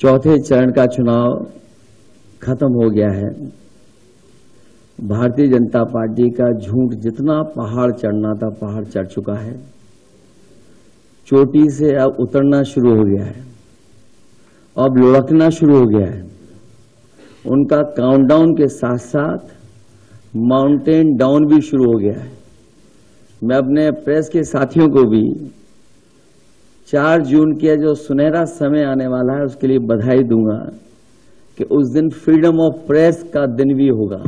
चौथे चरण का चुनाव खत्म हो गया है। भारतीय जनता पार्टी का झूठ जितना पहाड़ चढ़ना था, पहाड़ चढ़ चुका है। चोटी से अब उतरना शुरू हो गया है। अब लुढ़कना शुरू हो गया है। उनका काउंटडाउन के साथ साथ माउंटेन डाउन भी शुरू हो गया है। मैं अपने प्रेस के साथियों को भी चार जून के जो सुनहरा समय आने वाला है, उसके लिए बधाई दूँगा कि उस दिन फ्रीडम ऑफ़ प्रेस का दिन भी होगा।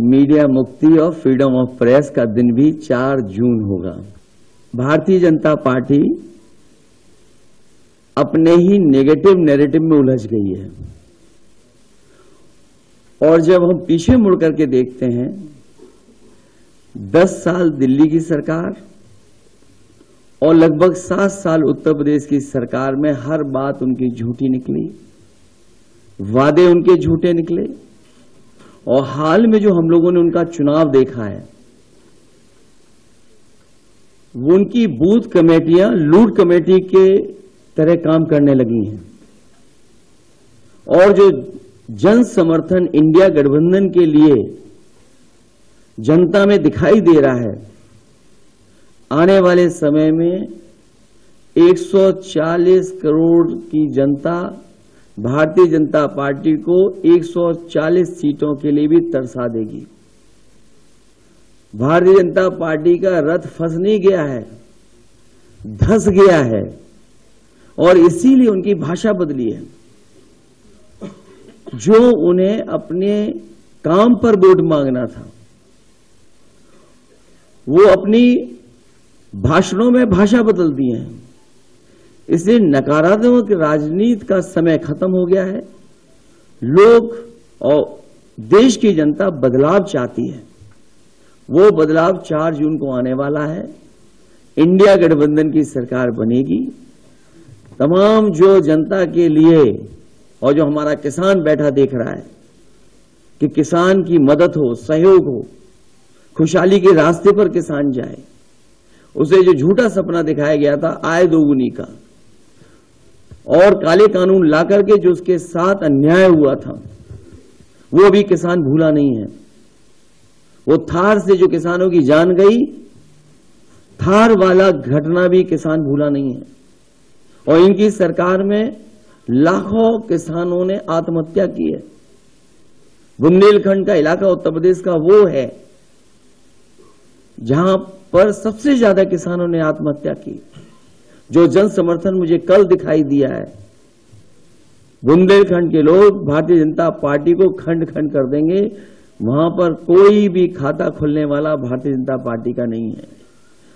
मीडिया मुक्ति और फ्रीडम ऑफ़ प्रेस का दिन भी चार जून होगा। भारतीय जनता पार्टी अपने ही नेगेटिव नैरेटिव में उलझ गई है। और जब हम पीछे मुड़ करके देखते हैं, दस साल दिल्ली की सरकार और लगभग सात साल उत्तर प्रदेश की सरकार में हर बात उनकी झूठी निकली, वादे उनके झूठे निकले, और हाल में जो हम लोगों ने उनका चुनाव देखा है, वो उनकी बूथ कमेटियाँ, लूट कमेटी के तरह काम करने लगी हैं। और जो जन समर्थन इंडिया गठबंधन के लिए जनता में दिखाई दे रहा है आने वाले समय में 140 करोड़ की जनता, भारतीय जनता पार्टी को 140 सीटों के लिए भी तरसा देगी। भारतीय जनता पार्टी का रथ फंस नहीं गया है, धस गया है, और इसीलिए उनकी भाषा बदली है। जो उन्हें अपने काम पर वोट मांगना था, वो अपनी भाषणों में भाषा बदल दिए हैं। इसलिए नकारात्मक राजनीति का समय खत्म हो गया है। लोग और देश की जनता बदलाव चाहती है। वो बदलाव चार जून को आने वाला है। इंडिया गठबंधन की सरकार बनेगी। तमाम जो जनता के लिए और जो हमारा किसान बैठा देख रहा है कि किसान की मदद हो, सहयोग हो, खुशहाली के रास्ते पर किसान जाए उसे जो झूठा सपना दिखाया गया था आय दोगुनी का। और काले कानून ला करके जो उसके साथ अन्याय हुआ था, वो भी किसान भूला नहीं है। वो थार से जो किसानों की जान गई, थार वाला घटना भी किसान भूला नहीं है। और इनकी सरकार में लाखों किसानों ने आत्महत्या की है। बुंदेलखंड का इलाका उत्तर प्रदेश का वो है, जहाँ पर सबसे ज़्यादा किसानों ने आत्महत्या की। जो जन समर्थन मुझे कल दिखाई दिया है, बुंदेलखंड के लोग भारतीय जनता पार्टी को खंड खंड कर देंगे। वहाँ पर कोई भी खाता खुलने वाला भारतीय जनता पार्टी का नहीं है।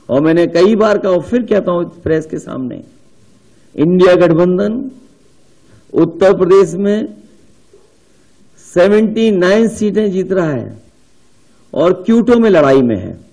और मैंने कई बार कहा फिर कहता हूँ प्रेस के सामने, इंडिया गठबंधन, उत्तर प्रदेश में 79 सीटें जीत रहा है और क्यूटो में लड़ाई में है।